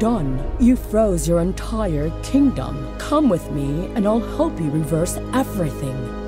done? You froze your entire kingdom. Come with me, and I'll help you reverse everything.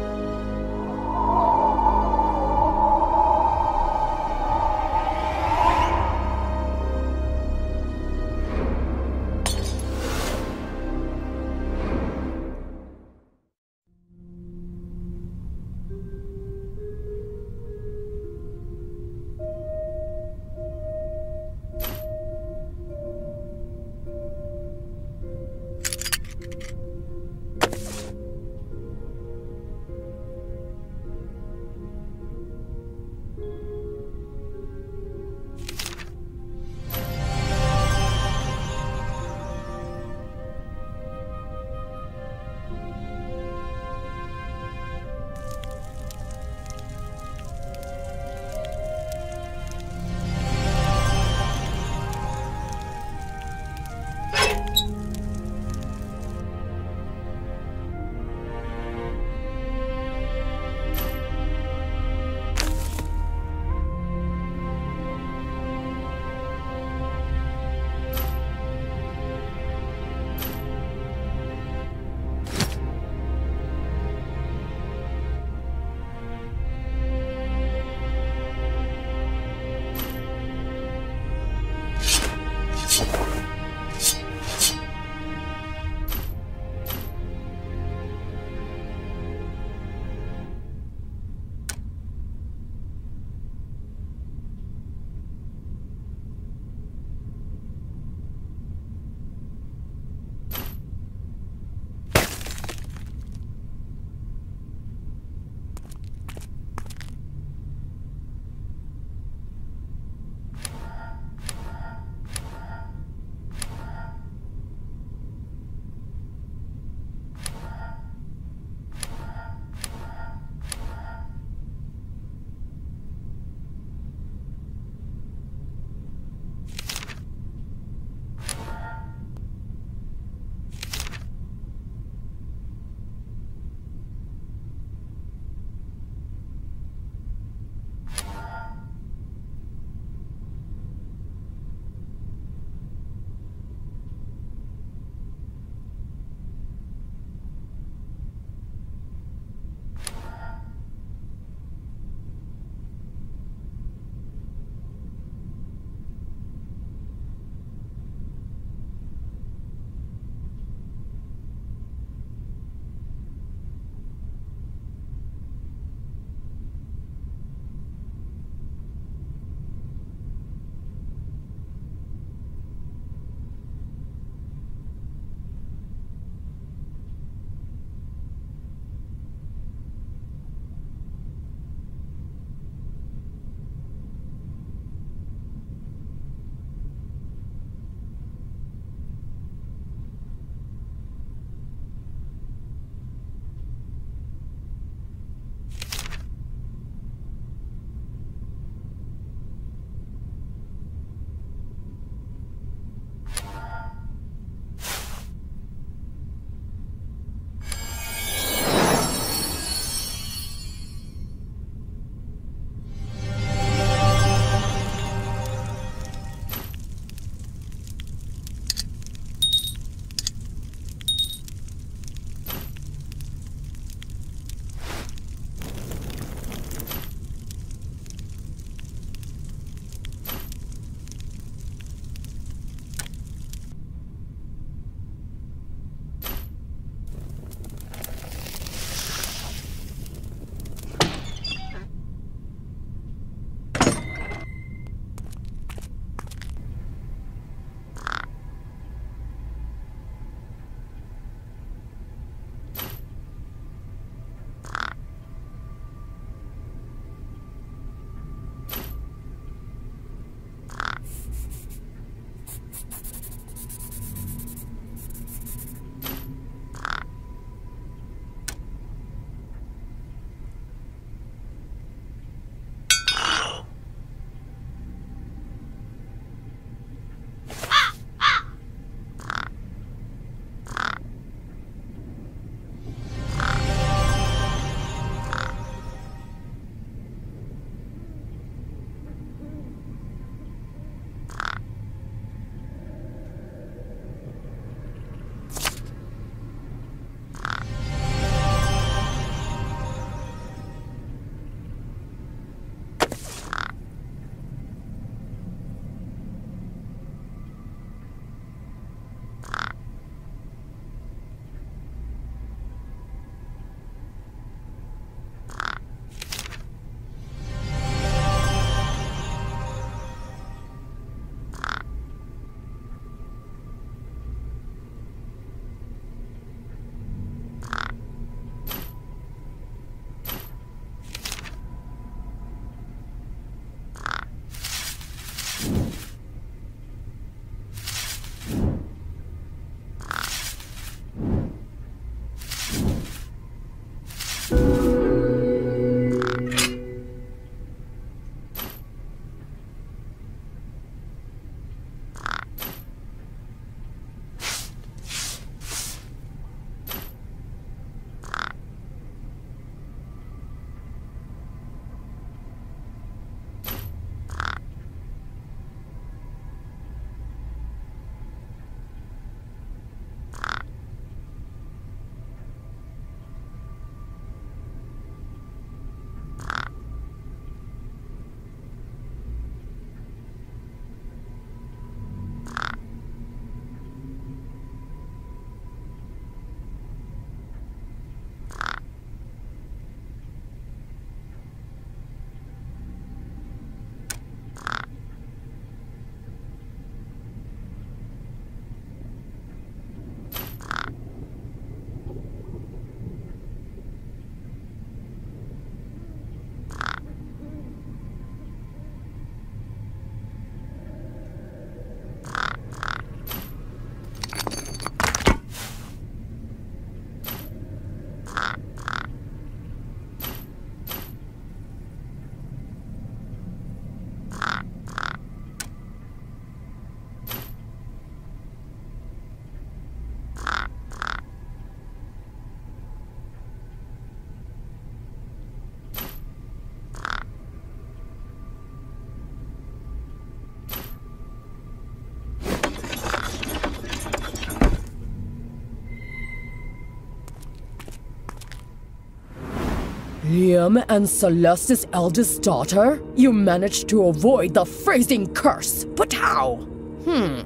Liam and Celeste's eldest daughter? You managed to avoid the freezing curse, but how? Hmm.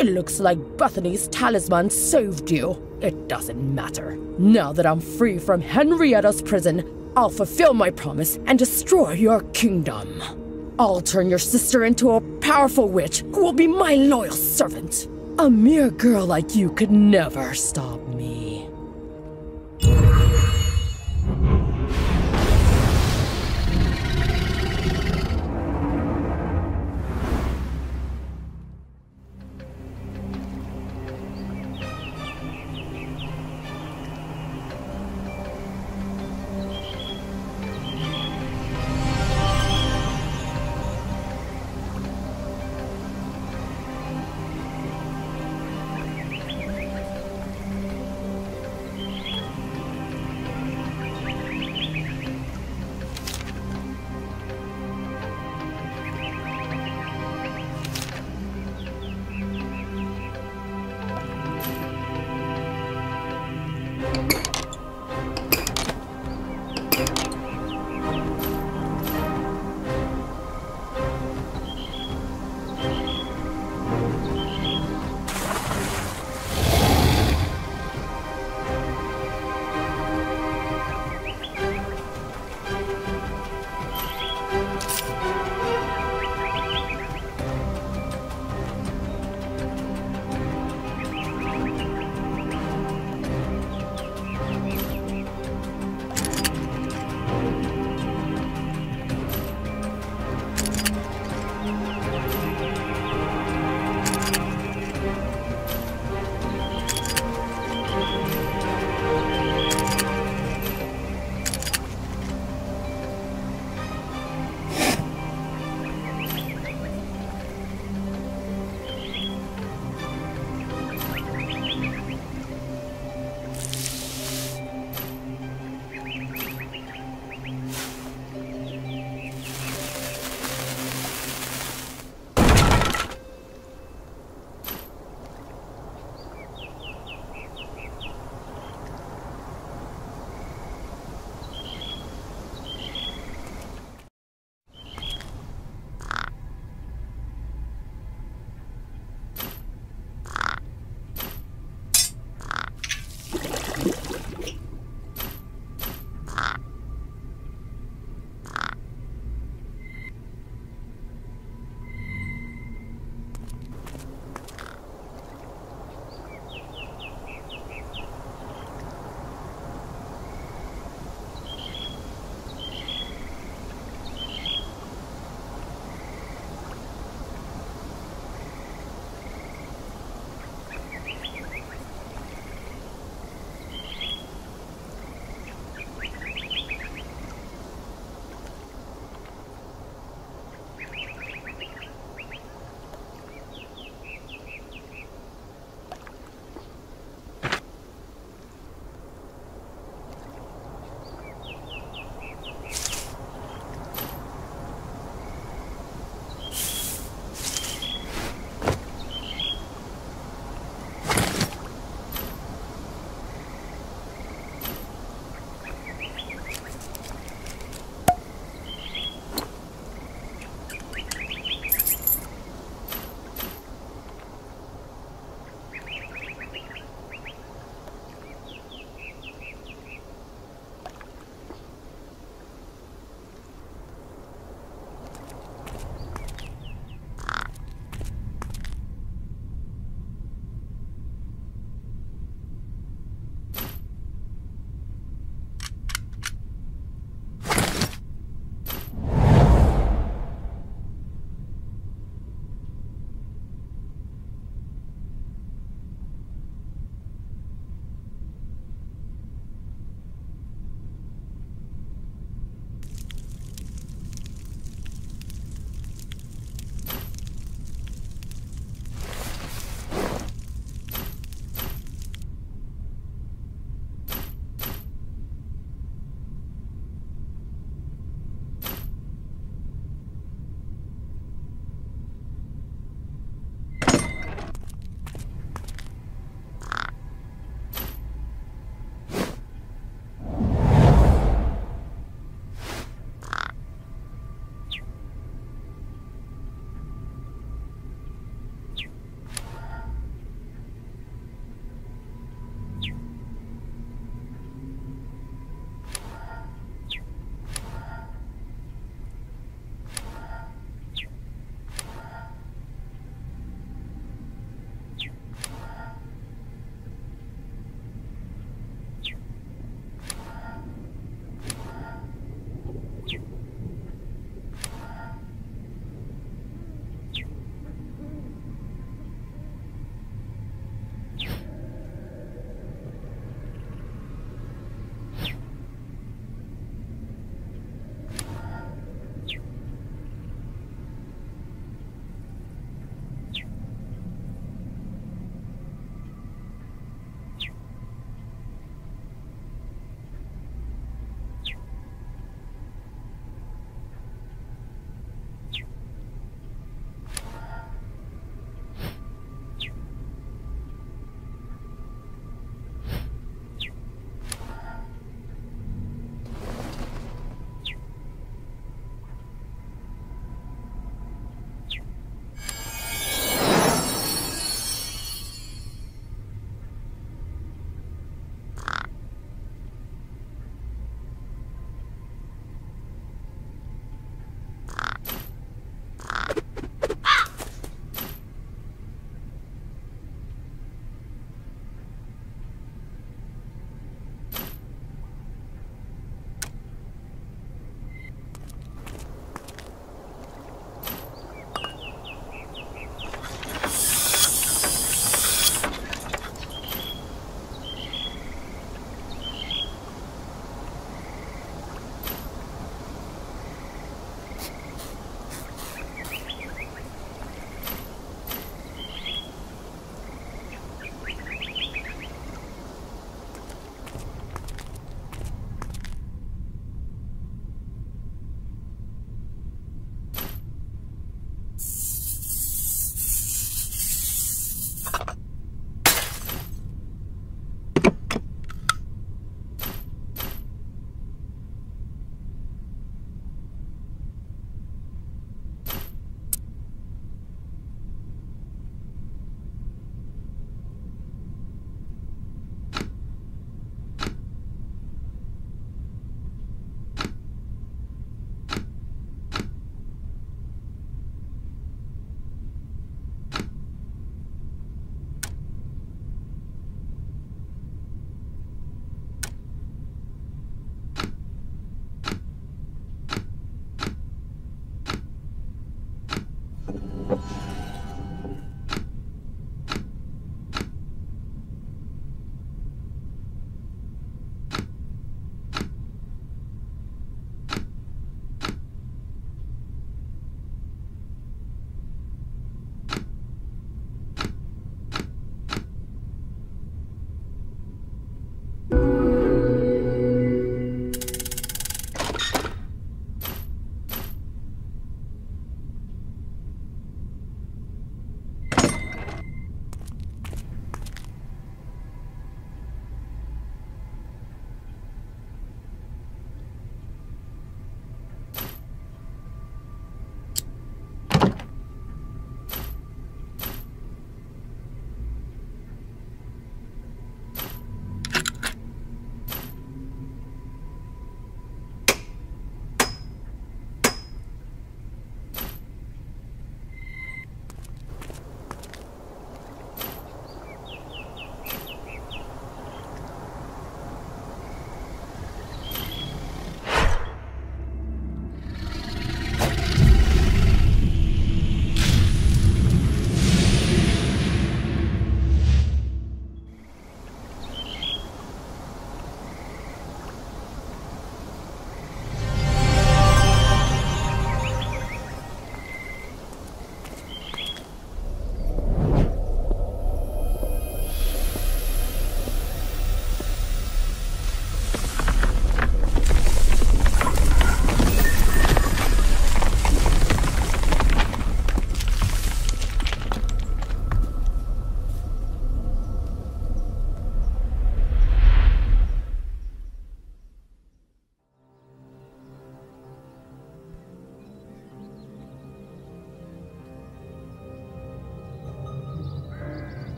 It looks like Bethany's talisman saved you. It doesn't matter. Now that I'm free from Henrietta's prison, I'll fulfill my promise and destroy your kingdom. I'll turn your sister into a powerful witch who will be my loyal servant. A mere girl like you could never stop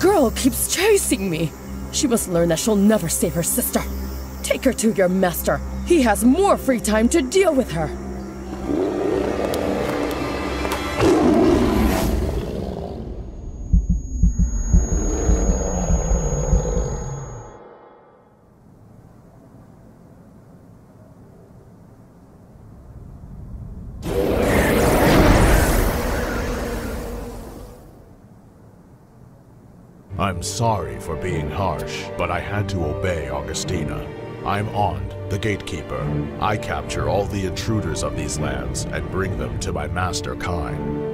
girl keeps chasing me. She must learn that she'll never save her sister. Take her to your master. He has more free time to deal with her. I'm sorry for being harsh, but I had to obey Augustina. I'm Ond, the gatekeeper. I capture all the intruders of these lands and bring them to my master Kyne.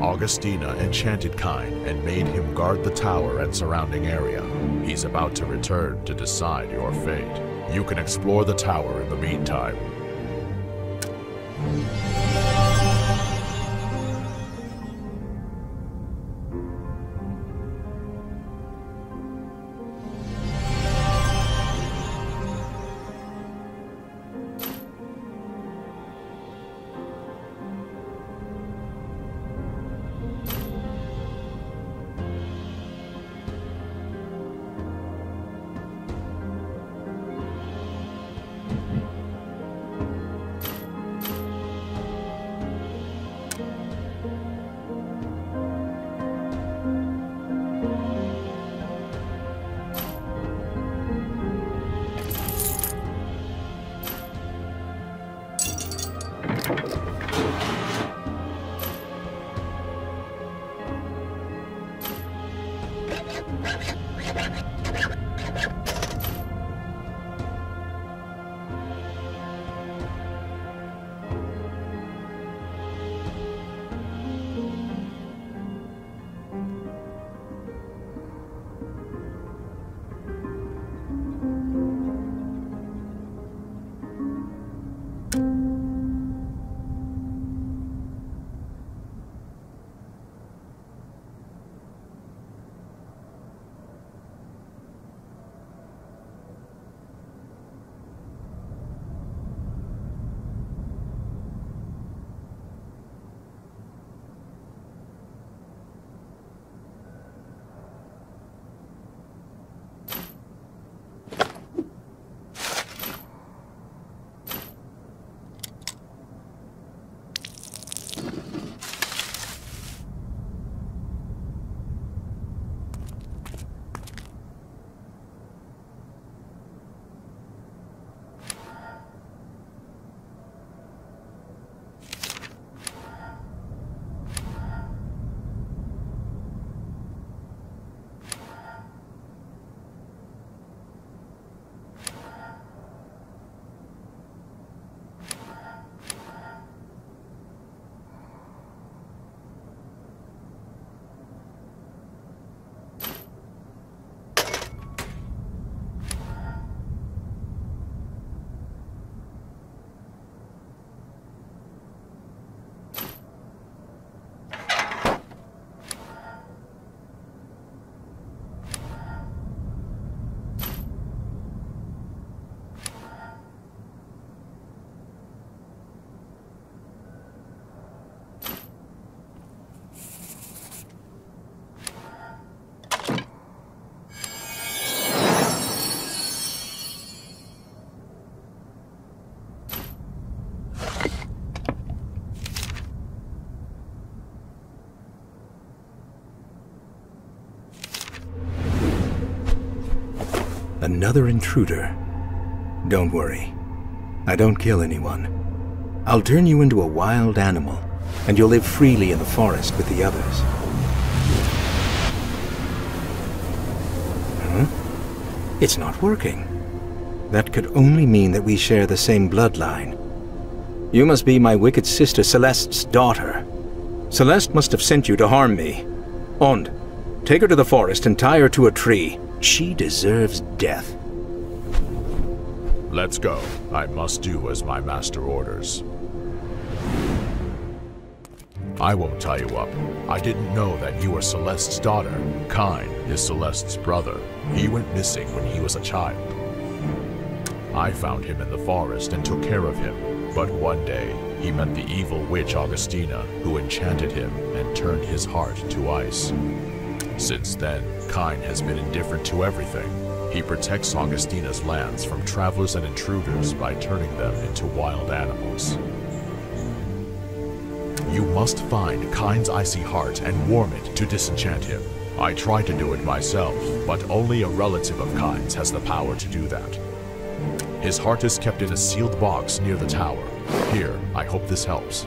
Augustina enchanted Kyne and made him guard the tower and surrounding area. He's about to return to decide your fate. You can explore the tower in the meantime. Another intruder. Don't worry. I don't kill anyone. I'll turn you into a wild animal, and you'll live freely in the forest with the others. Huh? It's not working. That could only mean that we share the same bloodline. You must be my wicked sister Celeste's daughter. Celeste must have sent you to harm me. Ond, take her to the forest and tie her to a tree. She deserves death. Let's go. I must do as my master orders. I won't tie you up. I didn't know that you were Celeste's daughter. Kyne is Celeste's brother. He went missing when he was a child. I found him in the forest and took care of him, but one day, he met the evil witch Augustina, who enchanted him and turned his heart to ice. Since then, Kyne has been indifferent to everything. He protects Augustina's lands from travelers and intruders by turning them into wild animals. You must find Kyne's icy heart and warm it to disenchant him. I tried to do it myself, but only a relative of Kyne's has the power to do that. His heart is kept in a sealed box near the tower. Here, I hope this helps.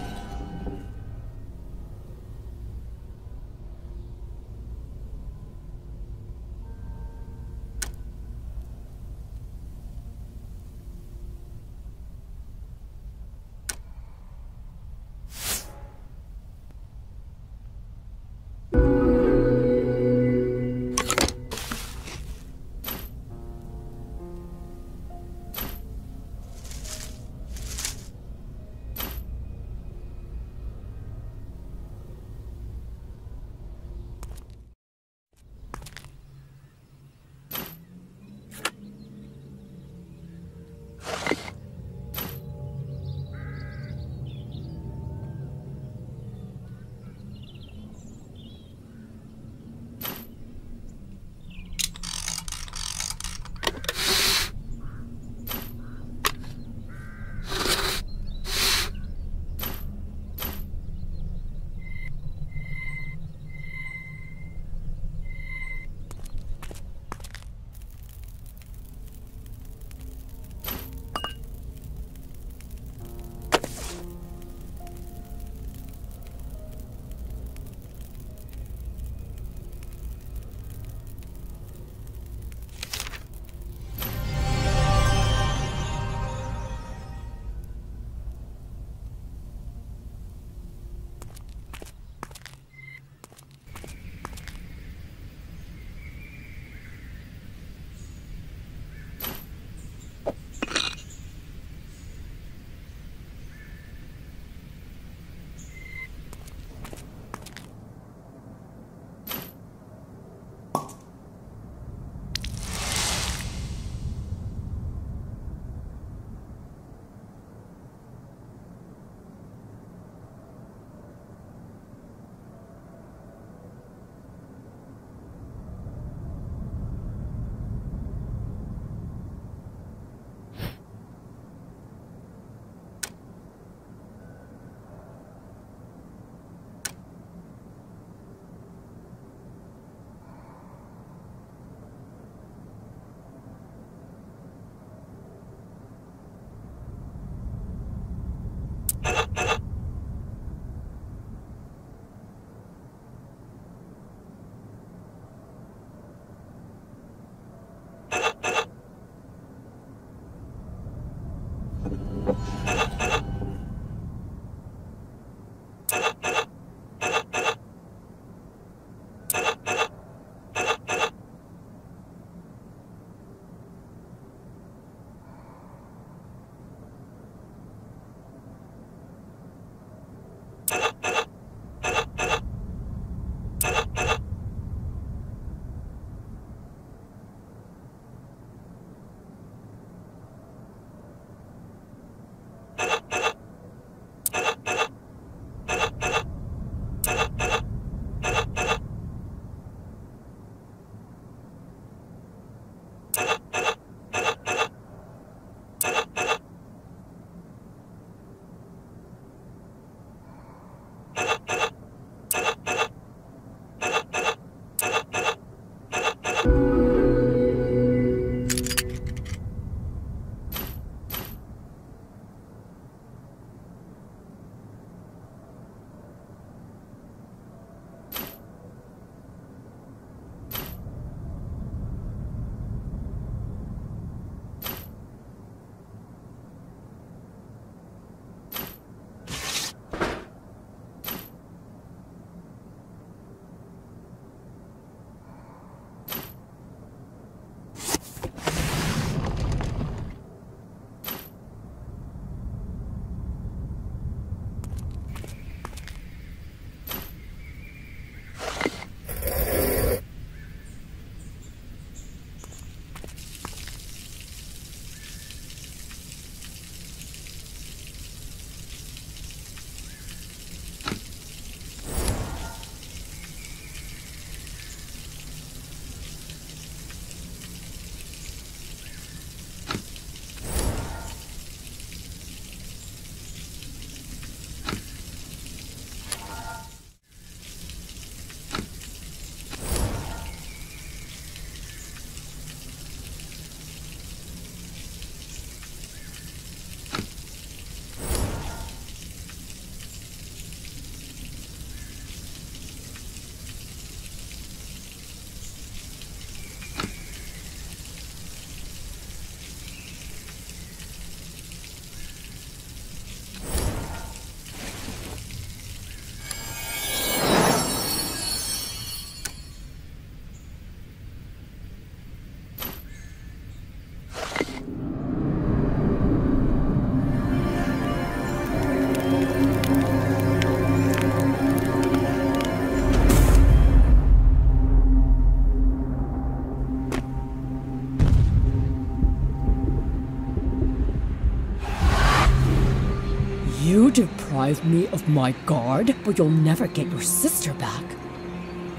deprive me of my guard, but you'll never get your sister back.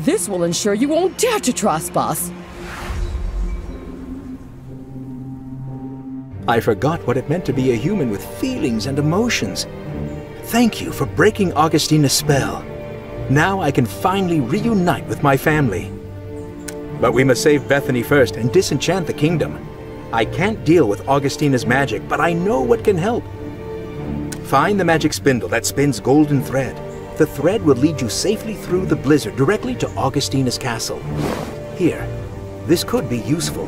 This will ensure you won't dare to trespass. I forgot what it meant to be a human with feelings and emotions. Thank you for breaking Augustina's spell. Now I can finally reunite with my family. But we must save Bethany first and disenchant the kingdom. I can't deal with Augustina's magic, but I know what can help. Find the magic spindle that spins golden thread. The thread will lead you safely through the blizzard directly to Augustina's castle. Here, this could be useful.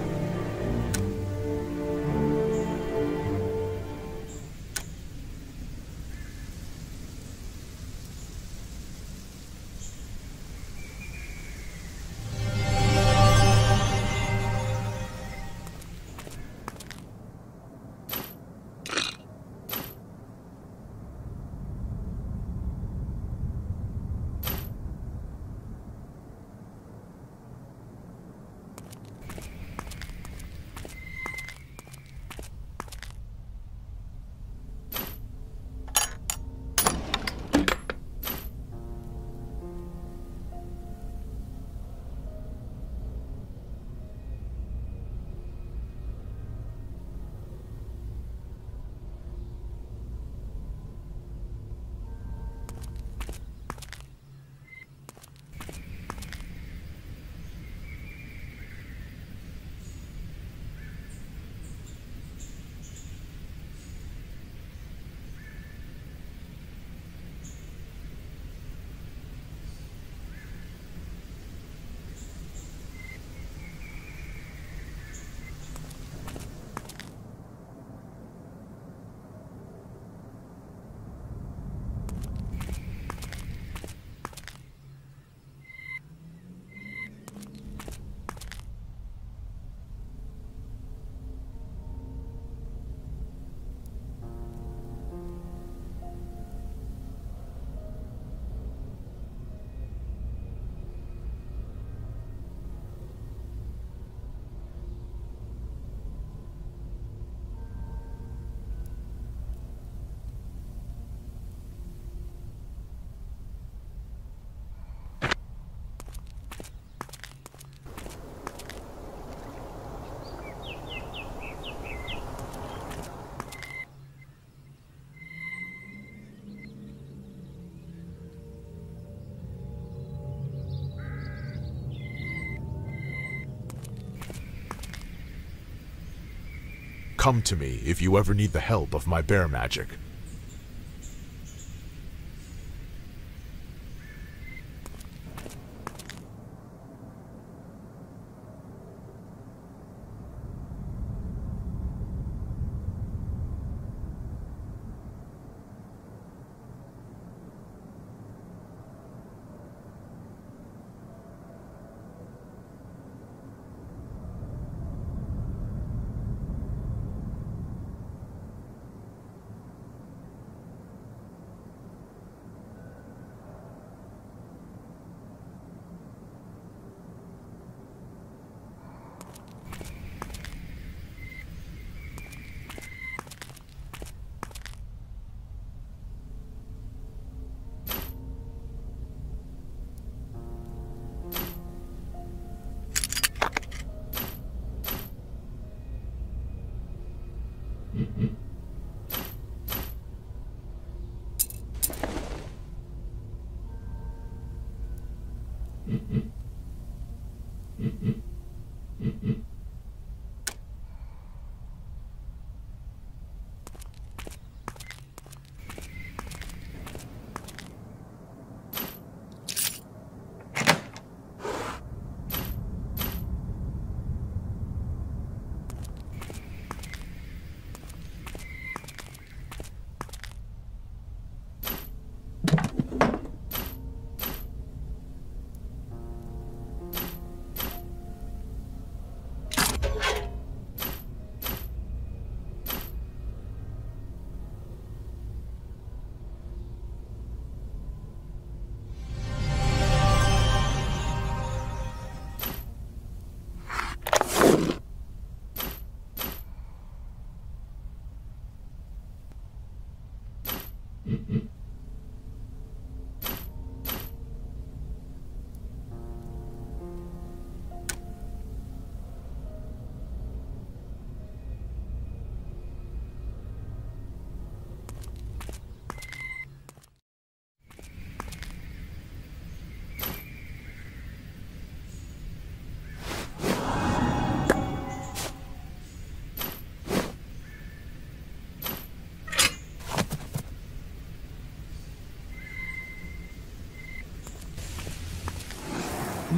Come to me if you ever need the help of my bear magic.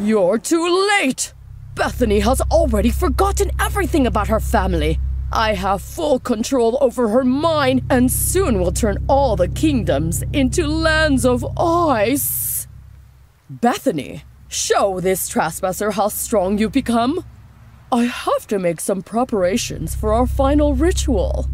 You're too late! Bethany has already forgotten everything about her family. I have full control over her mind and soon will turn all the kingdoms into lands of ice. Bethany, show this trespasser how strong you've become. I have to make some preparations for our final ritual.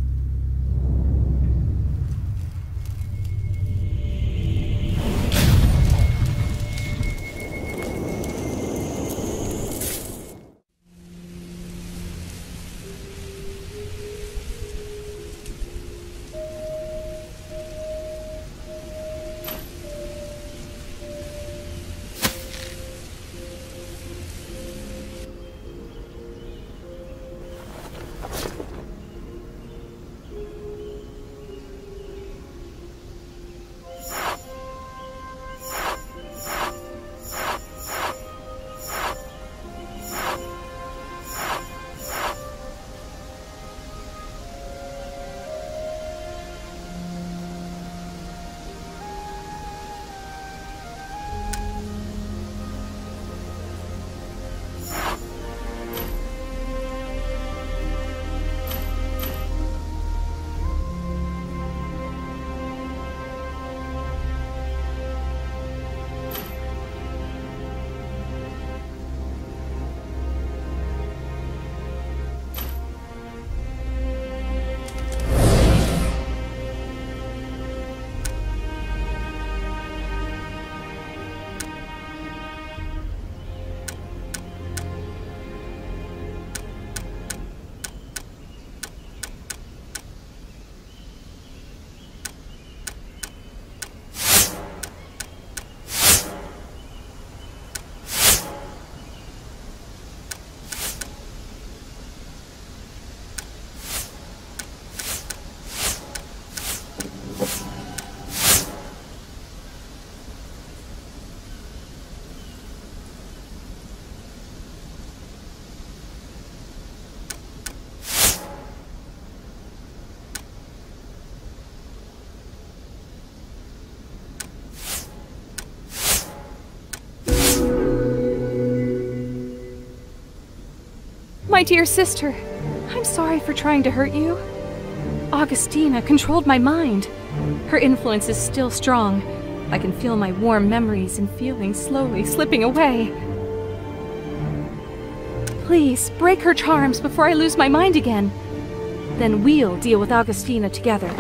My dear sister, I'm sorry for trying to hurt you. Augustina controlled my mind. Her influence is still strong. I can feel my warm memories and feelings slowly slipping away. Please, break her charms before I lose my mind again. Then we'll deal with Augustina together.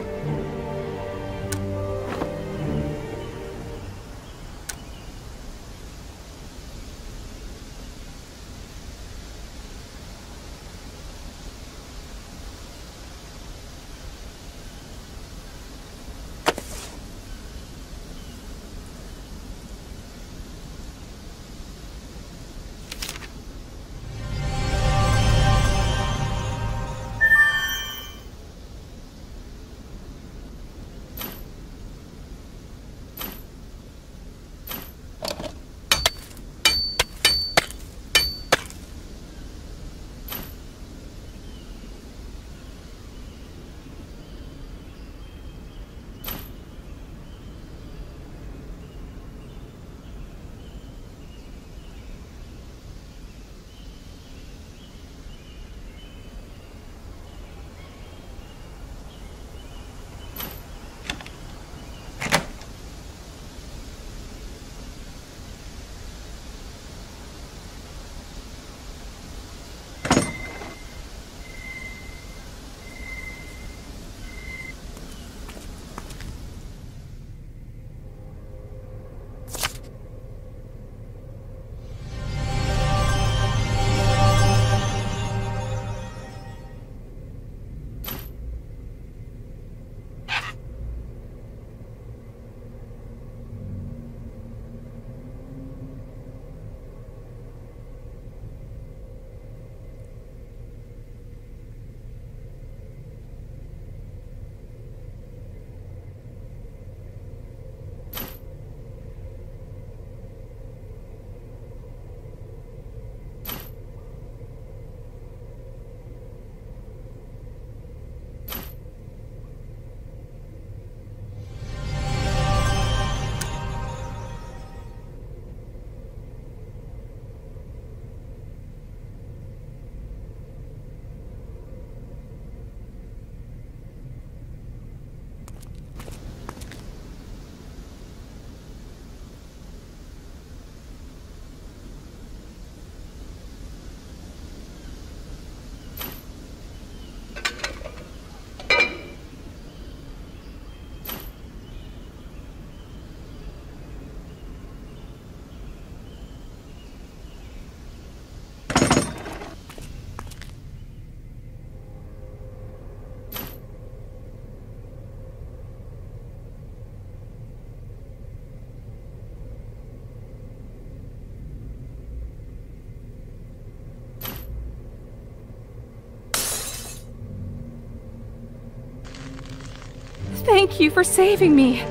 Thank you for saving me.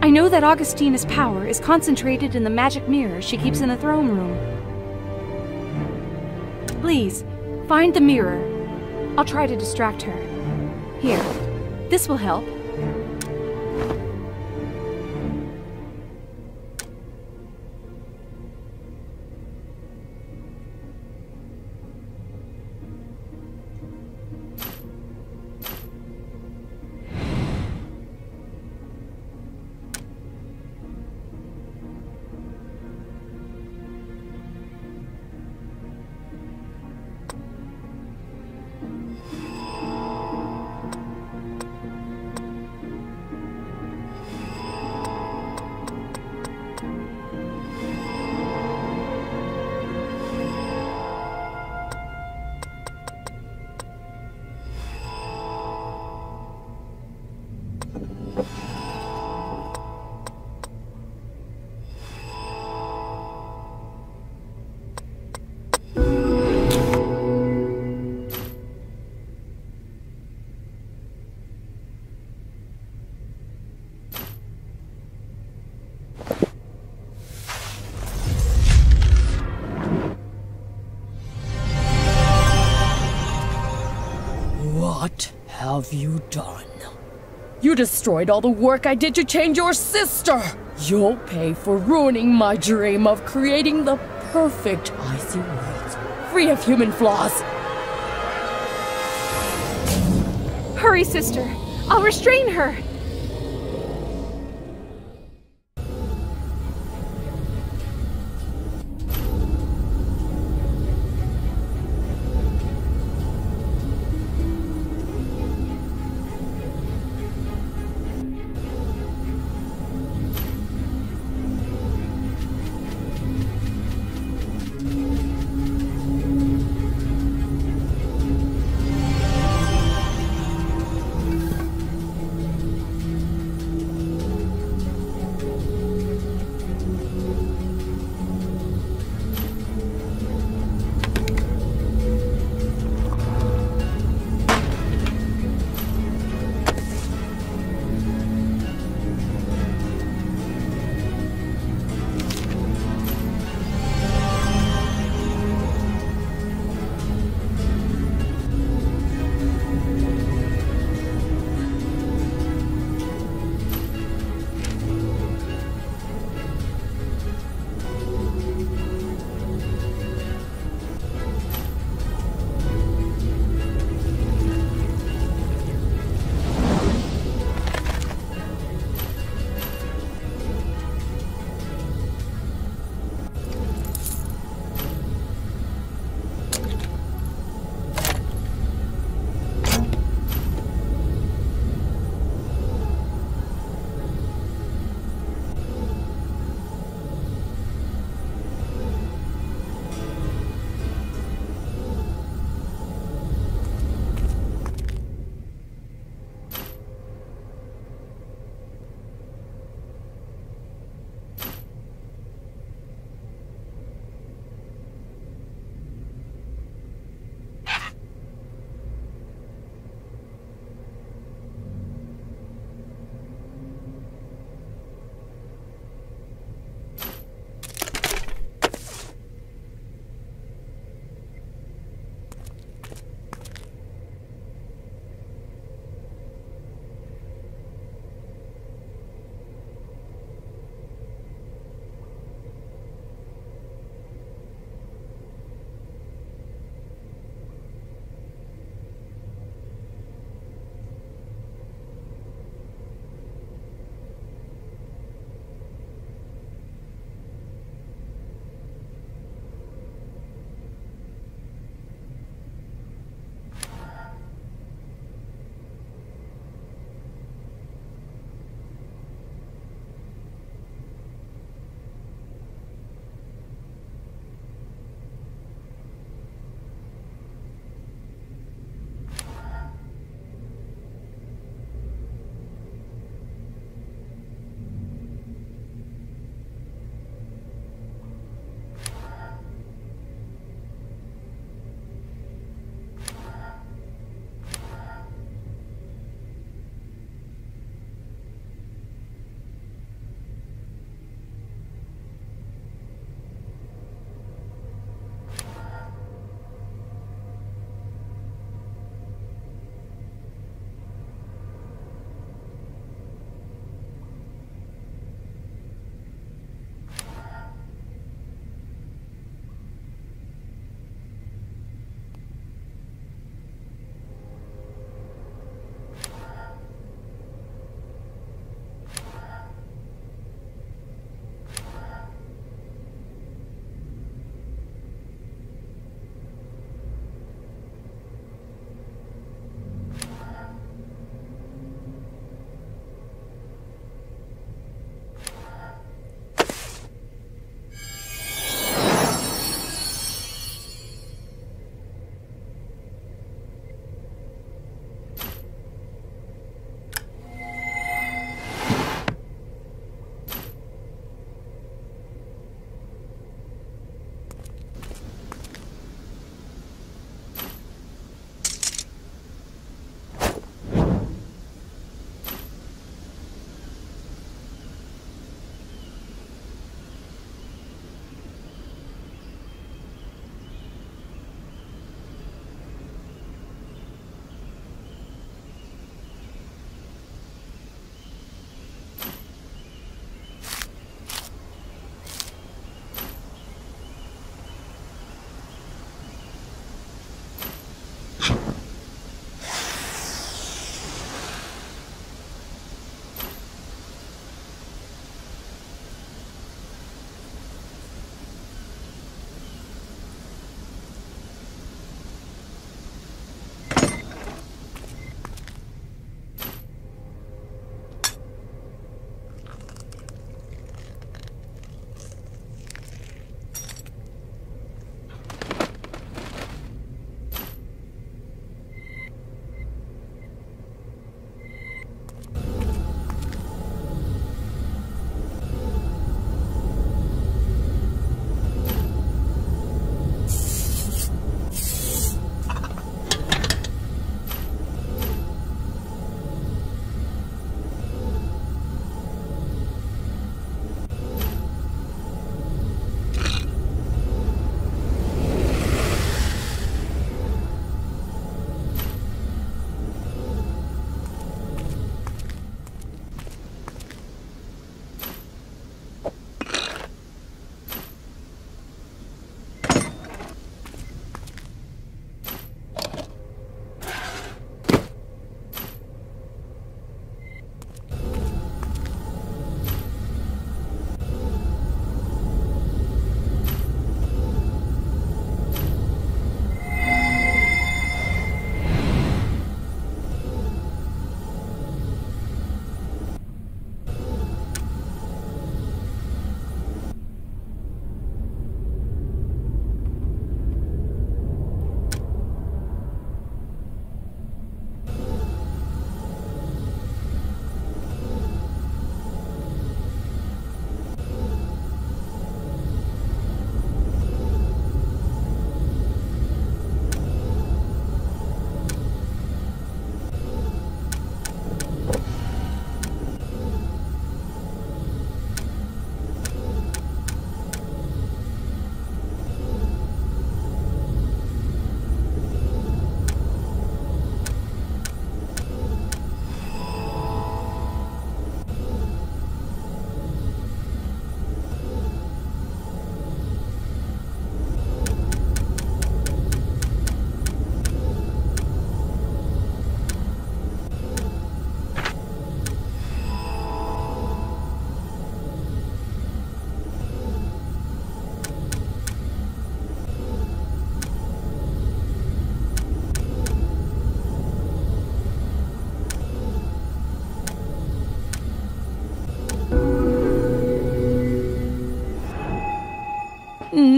I know that Augustina's power is concentrated in the magic mirror she keeps in the throne room. Please, find the mirror. I'll try to distract her. Here, this will help. Have you done? You destroyed all the work I did to change your sister! You'll pay for ruining my dream of creating the perfect icy world, free of human flaws. Hurry, sister. I'll restrain her.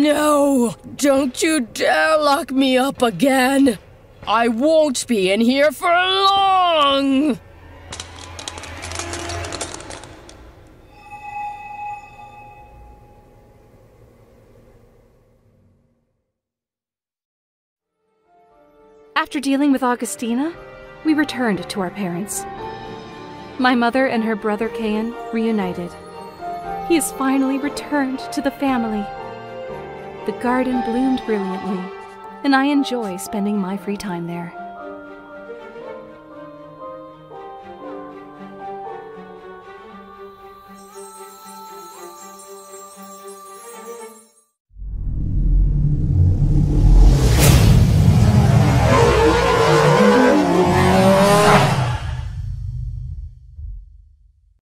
No! Don't you dare lock me up again! I won't be in here for long! After dealing with Augustina, we returned to our parents. My mother and her brother Cain reunited. He has finally returned to the family. The garden bloomed brilliantly, and I enjoy spending my free time there.